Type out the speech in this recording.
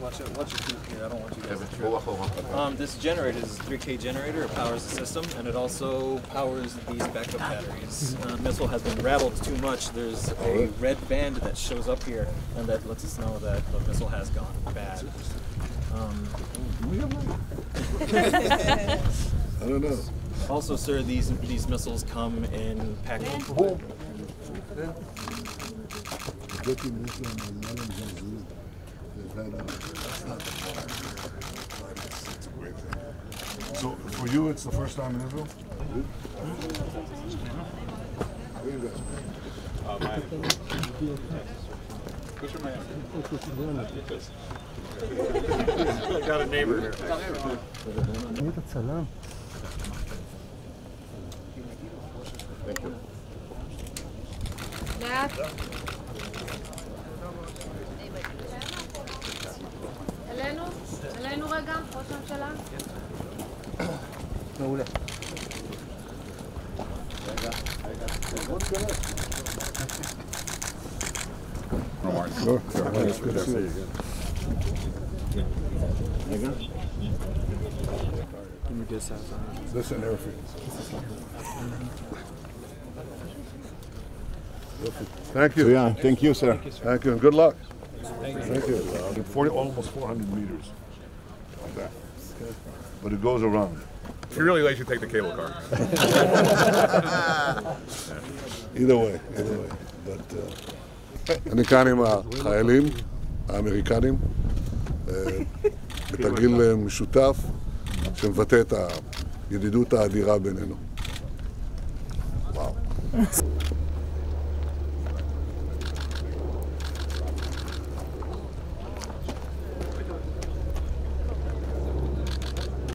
Watch it. Watch it! feet. I don't want you guys to trip. Um, this generator is a 3K generator. It powers the system, and it also powers these backup batteries. Uh, missile has been rattled too much. There's a red band that shows up here, and that lets us know that the missile has gone bad. Um, I don't know. Also, sir, these these missiles come in packages. Oh that. That's not the but it's, it's a great thing. So for you, it's the first time in Israel? Uh, my. Got a neighbor here. Salam. Thank you. Matt. אלינו רגע, ראש הממשלה? מעולה. Sure. It's good to see you again. This an airfield. Thank you. Yeah, thank you, sir. Thank you, and good luck. Thank you. Uh, 40, almost 400 meters. Like that. But it goes around. If you're really late, you take the cable car. either way, either way. But uh, אני כאן עם החיילים האמריקנים אה, בתרגיל אה, משותף שמבטא את הידידות האדירה בינינו. וואו.